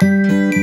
Música